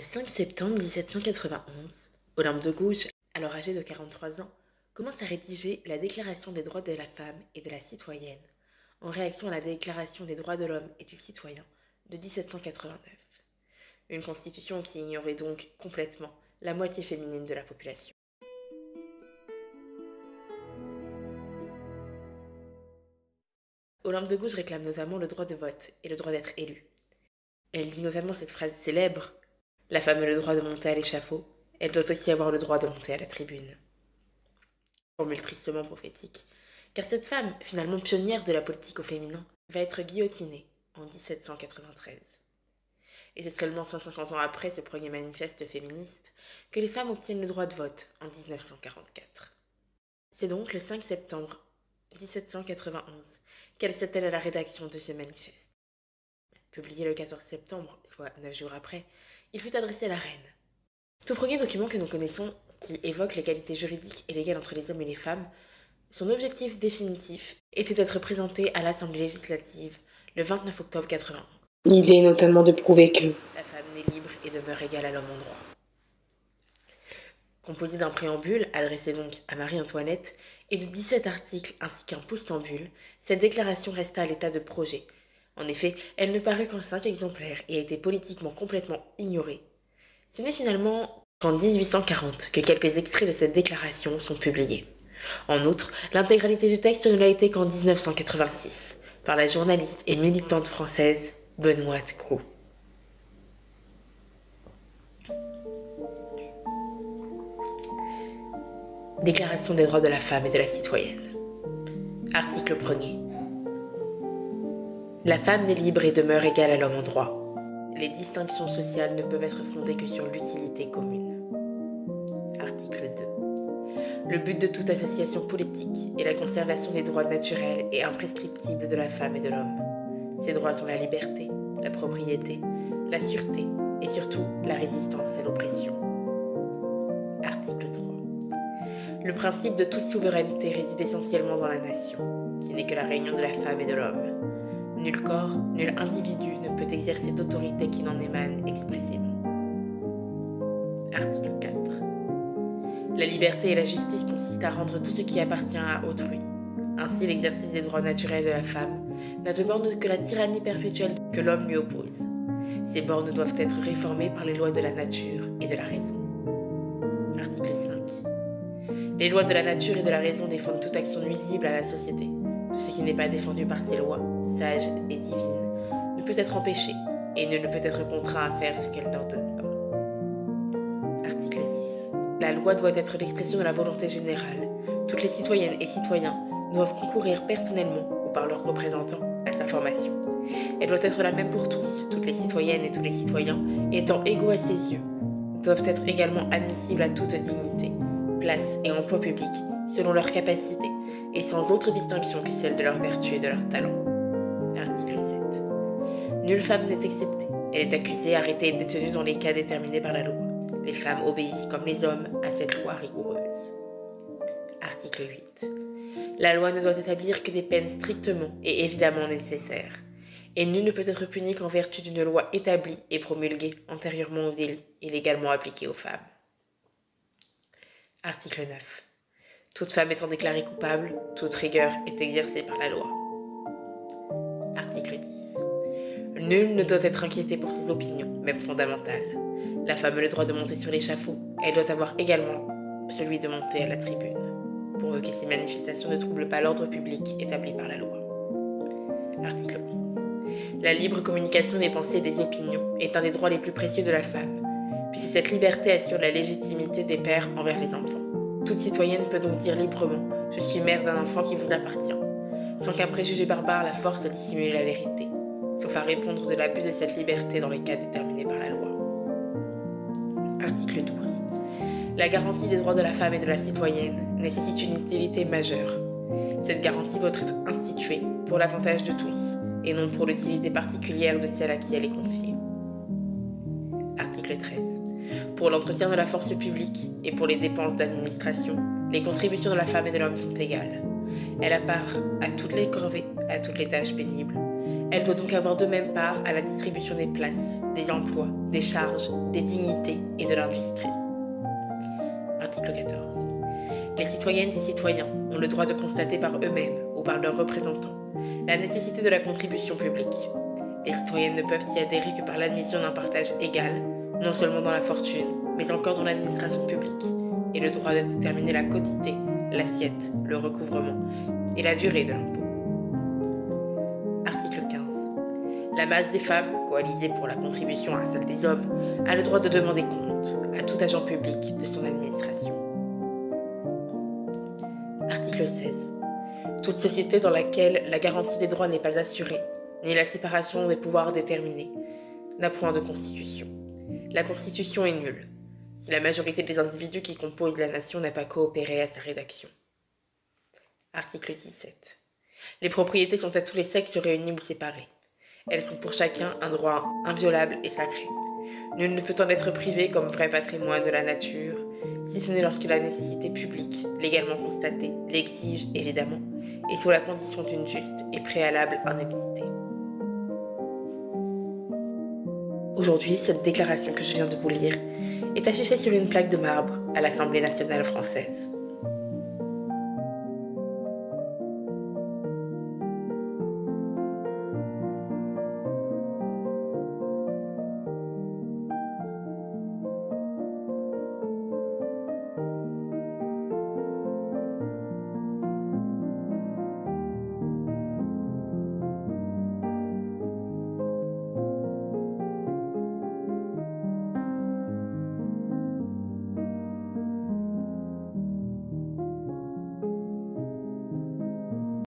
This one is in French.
Le 5 septembre 1791, Olympe de Gouges, alors âgé de 43 ans, commence à rédiger la Déclaration des droits de la femme et de la citoyenne, en réaction à la Déclaration des droits de l'homme et du citoyen de 1789. Une constitution qui ignorait donc complètement la moitié féminine de la population. Olympe de Gouges réclame notamment le droit de vote et le droit d'être élue. Elle dit notamment cette phrase célèbre La femme a le droit de monter à l'échafaud, elle doit aussi avoir le droit de monter à la tribune. Formule tristement prophétique, car cette femme, finalement pionnière de la politique au féminin, va être guillotinée en 1793. Et c'est seulement 150 ans après ce premier manifeste féministe que les femmes obtiennent le droit de vote en 1944. C'est donc le 5 septembre 1791 qu'elle s'attelle à la rédaction de ce manifeste. Publié le 14 septembre, soit neuf jours après, il fut adressé à la reine. Tout premier document que nous connaissons qui évoque l'égalité juridique et légale entre les hommes et les femmes, son objectif définitif était d'être présenté à l'Assemblée législative le 29 octobre 1991. L'idée notamment de prouver que la femme n'est libre et demeure égale à l'homme en droit. Composé d'un préambule, adressé donc à Marie-Antoinette, et de 17 articles ainsi qu'un postambule, cette déclaration resta à l'état de projet. En effet, elle ne parut qu'en cinq exemplaires et a été politiquement complètement ignorée. Ce n'est finalement qu'en 1840 que quelques extraits de cette déclaration sont publiés. En outre, l'intégralité du texte ne l'a été qu'en 1986, par la journaliste et militante française Benoît Groux. Déclaration des droits de la femme et de la citoyenne. Article 1er. La femme n'est libre et demeure égale à l'homme en droit. Les distinctions sociales ne peuvent être fondées que sur l'utilité commune. Article 2. Le but de toute association politique est la conservation des droits naturels et imprescriptibles de la femme et de l'homme. Ces droits sont la liberté, la propriété, la sûreté et surtout la résistance à l'oppression. Article 3. Le principe de toute souveraineté réside essentiellement dans la nation, qui n'est que la réunion de la femme et de l'homme. Nul corps, nul individu ne peut exercer d'autorité qui n'en émane expressément. Article 4. La liberté et la justice consistent à rendre tout ce qui appartient à autrui. Ainsi, l'exercice des droits naturels de la femme n'a de borne que la tyrannie perpétuelle que l'homme lui oppose. Ces bornes doivent être réformées par les lois de la nature et de la raison. Article 5. Les lois de la nature et de la raison défendent toute action nuisible à la société. Ce qui n'est pas défendu par ces lois, sages et divines, ne peut être empêché, et ne peut être contraint à faire ce qu'elle n'ordonne pas. Article 6. La loi doit être l'expression de la volonté générale. Toutes les citoyennes et citoyens doivent concourir personnellement ou par leurs représentants à sa formation. Elle doit être la même pour tous, toutes les citoyennes et tous les citoyens, étant égaux à ses yeux, doivent être également admissibles à toute dignité place et emploi public selon leurs capacités et sans autre distinction que celle de leur vertu et de leur talent. Article 7. Nulle femme n'est exceptée. Elle est accusée, arrêtée et détenue dans les cas déterminés par la loi. Les femmes obéissent comme les hommes à cette loi rigoureuse. Article 8. La loi ne doit établir que des peines strictement et évidemment nécessaires. Et nul ne peut être puni qu'en vertu d'une loi établie et promulguée antérieurement au délit et légalement appliquée aux femmes. Article 9. Toute femme étant déclarée coupable, toute rigueur est exercée par la loi. Article 10. Nul ne doit être inquiété pour ses opinions, même fondamentales. La femme a le droit de monter sur l'échafaud, elle doit avoir également celui de monter à la tribune, pourvu que ces manifestations ne troublent pas l'ordre public établi par la loi. Article 11. La libre communication des pensées et des opinions est un des droits les plus précieux de la femme puis cette liberté assure la légitimité des pères envers les enfants. Toute citoyenne peut donc dire librement Je suis mère d'un enfant qui vous appartient, sans qu'un préjugé barbare la force à dissimuler la vérité, sauf à répondre de l'abus de cette liberté dans les cas déterminés par la loi. Article 12. La garantie des droits de la femme et de la citoyenne nécessite une utilité majeure. Cette garantie doit être instituée pour l'avantage de tous et non pour l'utilité particulière de celle à qui elle est confiée. Article 13. Pour l'entretien de la force publique et pour les dépenses d'administration, les contributions de la femme et de l'homme sont égales. Elle a part à toutes les corvées, à toutes les tâches pénibles. Elle doit donc avoir de même part à la distribution des places, des emplois, des charges, des dignités et de l'industrie. Article 14. Les citoyennes et citoyens ont le droit de constater par eux-mêmes ou par leurs représentants la nécessité de la contribution publique. Les citoyennes ne peuvent y adhérer que par l'admission d'un partage égal, non seulement dans la fortune, mais encore dans l'administration publique, et le droit de déterminer la quotité, l'assiette, le recouvrement et la durée de l'impôt. Article 15. La masse des femmes, coalisée pour la contribution à celle des hommes, a le droit de demander compte à tout agent public de son administration. Article 16. Toute société dans laquelle la garantie des droits n'est pas assurée, ni la séparation des pouvoirs déterminée, n'a point de constitution. La constitution est nulle, si la majorité des individus qui composent la nation n'a pas coopéré à sa rédaction. Article 17. Les propriétés sont à tous les sexes réunies ou séparées. Elles sont pour chacun un droit inviolable et sacré. Nul ne peut en être privé comme vrai patrimoine de la nature, si ce n'est lorsque la nécessité publique, légalement constatée, l'exige évidemment, et sous la condition d'une juste et préalable indemnité. Aujourd'hui, cette déclaration que je viens de vous lire est affichée sur une plaque de marbre à l'Assemblée nationale française.